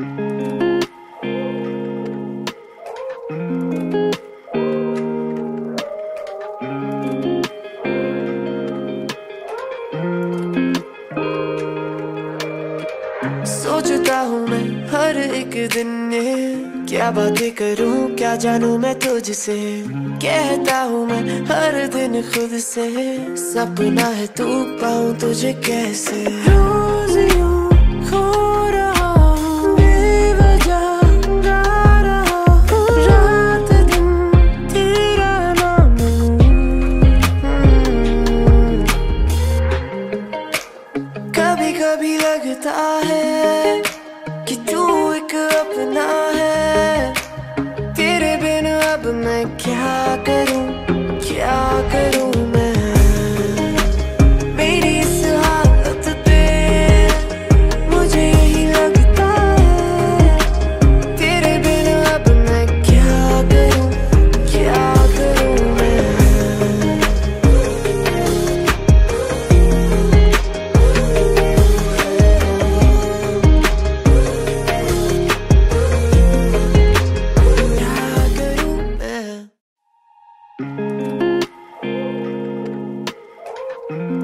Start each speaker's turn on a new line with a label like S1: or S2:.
S1: सोचता हूँ मैं हर एक दिन ये क्या बातें करूँ, क्या जानू मैं तुझसे। कहता हूँ मैं हर दिन खुद से, सपना है तू पाऊँ तुझे कैसे? कभी लगता है कि तू एक अपना है। तेरे बिन अब मैं क्या करूँ? Mm-hmm.